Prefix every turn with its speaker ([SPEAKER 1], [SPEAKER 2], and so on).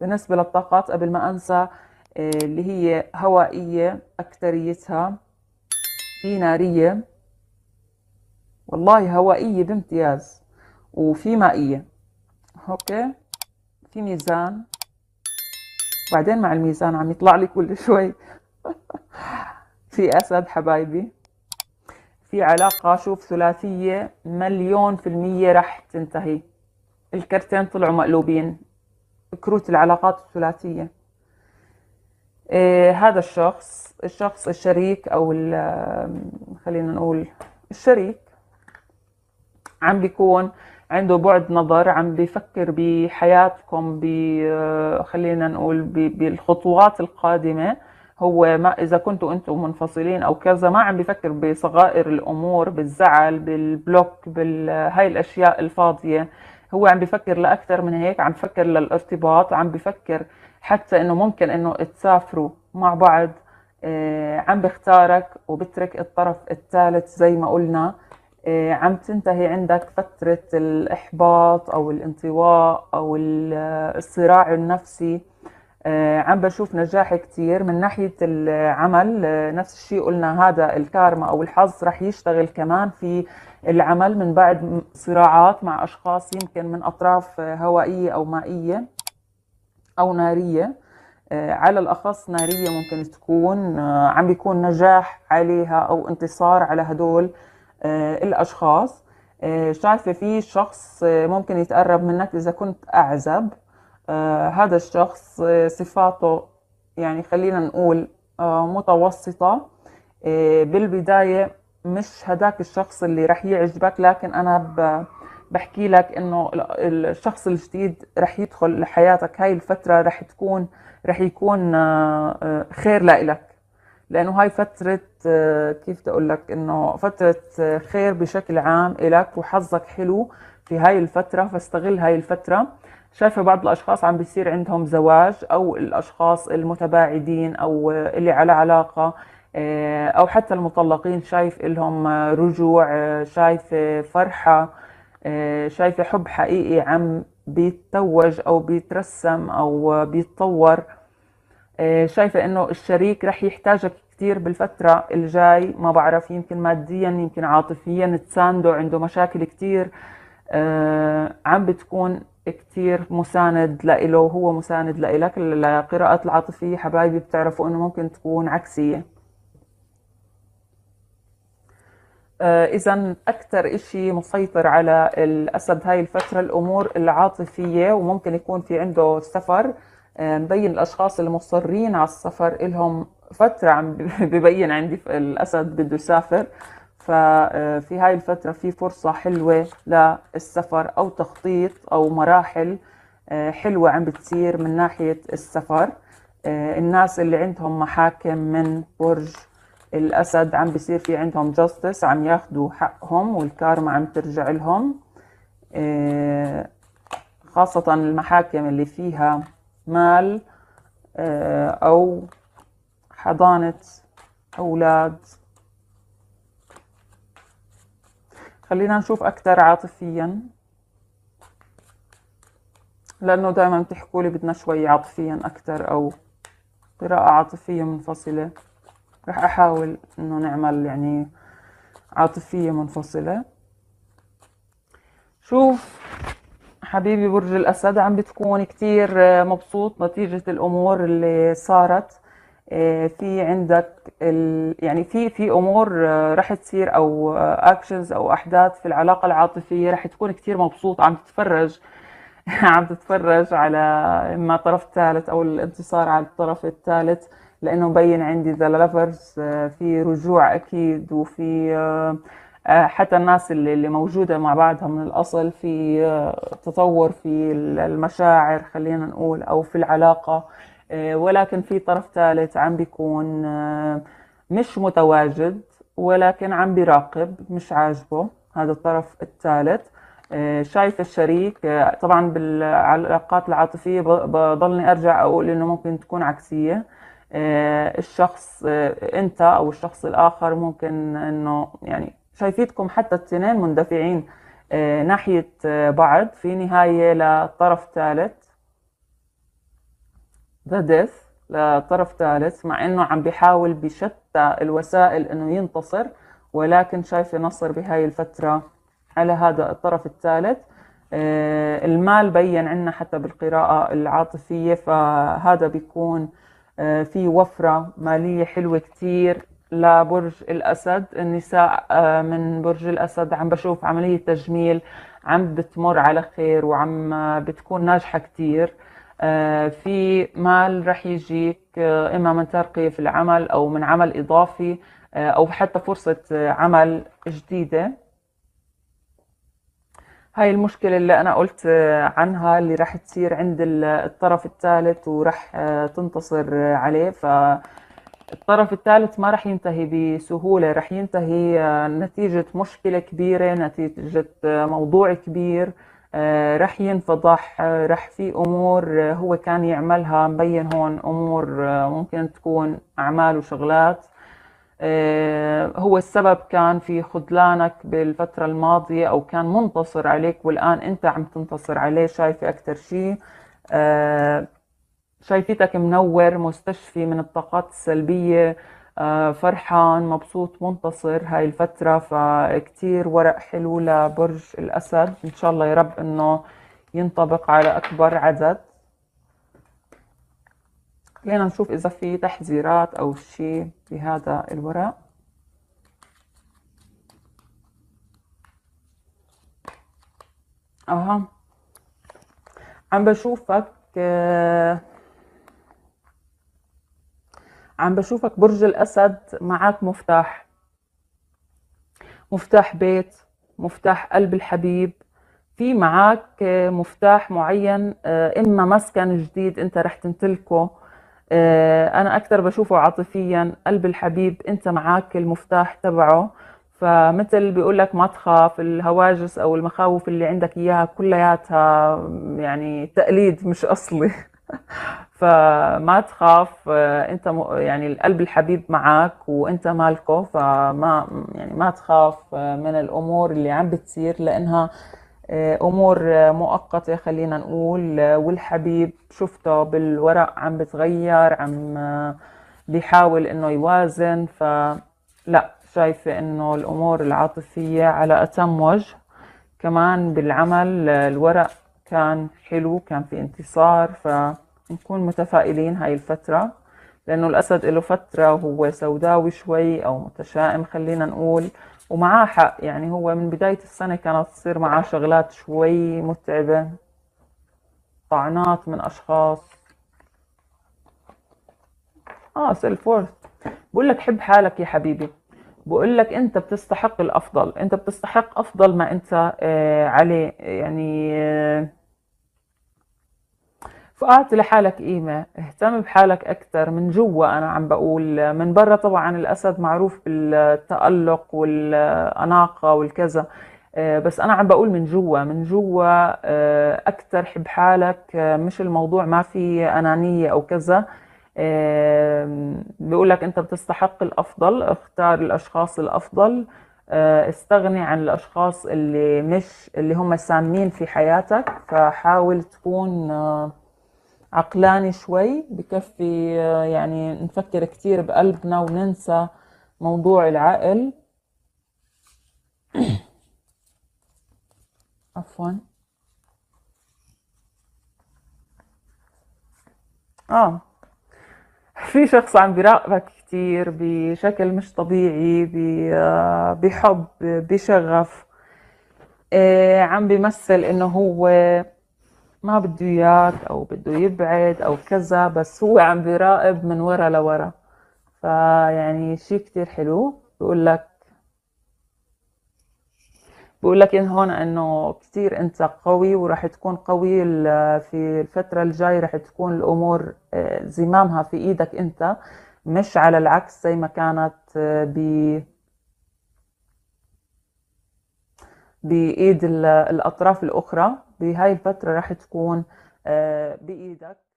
[SPEAKER 1] بالنسبة للطاقات قبل ما أنسى آه، اللي هي هوائية أكتريتها في نارية. والله هوائية بامتياز. وفي مائية. أوكي؟ في ميزان. بعدين مع الميزان عم يطلع لي كل شوي. في أسد حبايبي. في علاقة شوف ثلاثية مليون في المية رح تنتهي. الكرتين طلعوا مقلوبين. كروت العلاقات الثلاثية. إيه هذا الشخص الشخص الشريك أو خلينا نقول الشريك عم بيكون عنده بعد نظر عم بيفكر بحياتكم خلينا نقول بالخطوات القادمة. هو ما إذا كنتوا أنتم منفصلين أو كذا ما عم بفكر بصغائر الأمور بالزعل بالبلوك بهاي الأشياء الفاضية. هو عم بفكر لأكثر من هيك عم بفكر للارتباط عم بفكر حتى إنه ممكن إنه تسافروا مع بعض آه، عم بختارك وبترك الطرف الثالث زي ما قلنا. آه، عم تنتهي عندك فترة الإحباط أو الانطواء أو الصراع النفسي. آه، عم بشوف نجاح كتير. من ناحية العمل آه، نفس الشيء قلنا هذا الكارما أو الحظ رح يشتغل كمان في العمل من بعد صراعات مع أشخاص يمكن من أطراف هوائية أو مائية أو نارية. آه، على الأخص نارية ممكن تكون عم بيكون نجاح عليها أو انتصار على هدول الأشخاص. شايفة في شخص ممكن يتقرب منك إذا كنت أعزب. آه هذا الشخص آه صفاته يعني خلينا نقول آه متوسطة. بالبداية مش هداك الشخص اللي رح يعجبك لكن أنا بحكي لك إنه الشخص الجديد رح يدخل لحياتك. هاي الفترة رح تكون رح يكون خير لإلك. لأنه هاي فترة كيف بدي أقول لك إنه فترة خير بشكل عام إلك وحظك حلو في هاي الفترة. فاستغل هاي الفترة. شايفة بعض الأشخاص عم بيصير عندهم زواج أو الأشخاص المتباعدين أو اللي على علاقة آه، أو حتى المطلقين شايف لهم رجوع آه، شايفة فرحة آه، شايفة حب حقيقي عم بيتوج أو بيترسم أو بيتطور. شايفة إنه الشريك رح يحتاجك كثير بالفترة الجاي ما بعرف يمكن ماديا يمكن عاطفيا تسانده عنده مشاكل كثير عم بتكون كتير مساند لإله وهو مساند لإلك القراءات العاطفية حبايبي بتعرفوا إنه ممكن تكون عكسية. آه إذا أكثر إشي مسيطر على الأسد هاي الفترة الأمور العاطفية وممكن يكون في عنده سفر. آه مبين الأشخاص المصرين على السفر إلهم فترة عم ببين عندي الأسد بده يسافر. ففي هاي الفترة في فرصة حلوة للسفر أو تخطيط أو مراحل آه، حلوة عم بتصير من ناحية السفر. آه، الناس اللي عندهم محاكم من برج الأسد عم بيصير في عندهم جاستس عم ياخدوا حقهم والكارما عم ترجع لهم. آه، خاصة المحاكم اللي فيها مال أو حضانة أولاد. خلينا نشوف أكثر عاطفيا. لأنه دائما بتحكوا لي بدنا شوي عاطفيا أكثر أو قراءة عاطفية منفصلة. رح أحاول إنه نعمل يعني عاطفية منفصلة. شوف حبيبي برج الأسد عم بتكون كتير مبسوط نتيجة الأمور اللي صارت. في عندك ال... يعني في في أمور آه، رح تصير أو اكشنز آه، أو أحداث في العلاقة العاطفية رح تكون كثير مبسوط عم تتفرج. عم تتفرج على إما طرف ثالث أو الانتصار على الطرف الثالث لأنه مبين عندي ذا لافرز في رجوع أكيد وفي حتى الناس اللي, اللي موجودة مع بعضها من الأصل في تطور في المشاعر خلينا نقول أو في العلاقة. آه، ولكن في طرف ثالث عم بيكون آه، مش متواجد ولكن عم بيراقب مش عاجبه هذا الطرف الثالث. آه، شايف الشريك طبعا بالعلاقات العاطفية بضلني أرجع أقول إنه ممكن تكون عكسية. الشخص أنت أو الشخص الآخر ممكن إنه يعني شايفيتكم حتى الاثنين مندفعين ناحية بعض. في نهاية لطرف ثالث. ذا لطرف ثالث مع إنه عم بيحاول بشتى الوسائل إنه ينتصر ولكن شايفه نصر بهاي الفترة على هذا الطرف الثالث. آه، المال بين عنا حتى بالقراءة العاطفية فهذا بيكون آه، في وفرة مالية حلوة كتير لبرج الأسد. النساء آه، من برج الأسد عم بشوف عملية تجميل عم بتمر على خير وعم بتكون ناجحة كتير. في مال رح يجيك إما من ترقية في العمل أو من عمل إضافي أو حتى فرصة عمل جديدة. هاي المشكلة اللي أنا قلت عنها اللي راح تصير عند الطرف الثالث وراح تنتصر عليه. فالطرف الثالث ما راح ينتهي بسهولة راح ينتهي نتيجة مشكلة كبيرة نتيجة موضوع كبير. راح ينفضح راح في أمور هو كان يعملها مبين هون أمور ممكن تكون أعمال وشغلات. آه، هو السبب كان في خذلانك بالفترة الماضية أو كان منتصر عليك والآن أنت عم تنتصر عليه. شايفة أكثر شيء آه، شايفتك منور مستشفي من الطاقات السلبية. آه، فرحان مبسوط منتصر هاي الفترة فكتير ورق حلو لبرج الأسد. إن شاء الله يا رب إنه ينطبق على أكبر عدد. خلينا نشوف إذا في تحذيرات أو شيء في هذا الورق. أها. عم بشوفك عم بشوفك برج الأسد معك مفتاح. مفتاح بيت مفتاح قلب الحبيب. في معك مفتاح معين إما مسكن جديد أنت رح تمتلكه. آه، أنا أكثر بشوفه عاطفيا قلب الحبيب أنت معك المفتاح تبعه. فمثل بيقول لك ما تخاف الهواجس أو المخاوف اللي عندك إياها كلياتها يعني تقليد مش أصلي. فما تخاف آه، أنت يعني القلب الحبيب معك وأنت مالكه فما يعني ما تخاف آه، من الأمور اللي عم بتصير لأنها آه، أمور مؤقتة خلينا نقول والحبيب شفته بالورق عم بتغير عم بيحاول إنه يوازن فلا شايفة إنه الأمور العاطفية على أتم وجه. كمان بالعمل الورق كان حلو كان في انتصار فنكون متفائلين هاي الفترة لأنه الأسد له فترة وهو سوداوي شوي أو متشائم خلينا نقول ومعاه حق. يعني هو من بداية السنة كانت تصير معاه شغلات شوي متعبة طعنات من أشخاص. آه سيلف وورث بقول لك حب حالك يا حبيبي. بقول لك أنت بتستحق الأفضل. أنت بتستحق أفضل ما أنت آه عليه. يعني آه فأعطي لحالك قيمة. اهتم بحالك أكثر من جوا أنا عم بقول. من برا طبعا الأسد معروف بالتألق والأناقة والكذا. آه، بس أنا عم بقول من جوا. من جوا آه، أكثر حب حالك. آه، مش الموضوع ما في أنانية أو كذا. بيقول لك أنت بتستحق الأفضل. اختار الأشخاص الأفضل. استغني عن الأشخاص اللي مش اللي هم سامين في حياتك. فحاول تكون عقلاني شوي بكفي آه، يعني نفكر كتير بقلبنا وننسى موضوع العقل. عفوا. آه. في شخص عم بيراقبك كتير بشكل مش طبيعي آه، بحب بشغف آه، عم بيمثل إنه هو ما بده إياك أو بده يبعد أو كذا بس هو عم بيراقب من ورا لورا. فيعني شيء كتير حلو. بقول لك بقول لك إن هون إنه كثير أنت قوي وراح تكون قوي في الفترة الجاية راح تكون الأمور آه، زمامها في إيدك أنت مش على العكس زي ما كانت آه، ب بإيد الأطراف الأخرى. بهاي الفترة راح تكون آه، بإيدك.